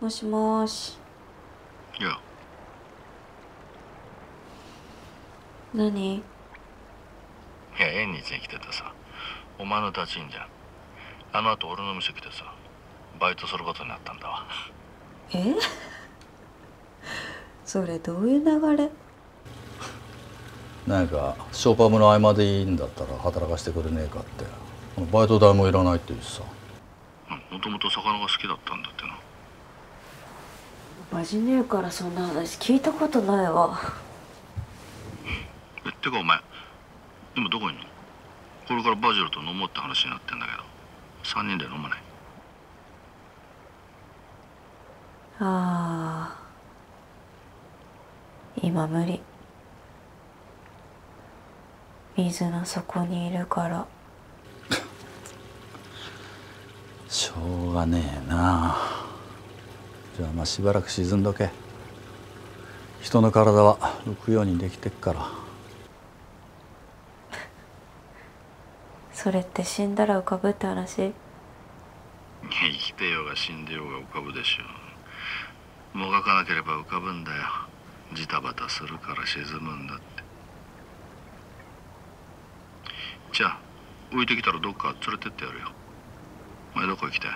もしもし。いや。何？いや縁日に来ててさ。お前の立ちんじゃん。あの後俺の店来てさ。バイトすることになったんだわ。え？それどういう流れ？なんかショーパブの合間でいいんだったら働かせてくれねえかって。バイト代もいらないって言うしさ。もともと魚が好きだったんだってなマジねえからそんな話聞いたことないわ。えってかお前今どこにいんの？これからバジルと飲もうって話になってんだけど。3人で飲まない？ああ今無理。水の底にいるから。しょうがねえなじゃあまあしばらく沈んどけ。人の体は浮くようにできてっから。それって死んだら浮かぶって話？生きてようが死んでようが浮かぶでしょもがかなければ浮かぶんだよ。ジタバタするから沈むんだって。じゃあ浮いてきたらどっか連れてってやるよ。お前どこ行きたい？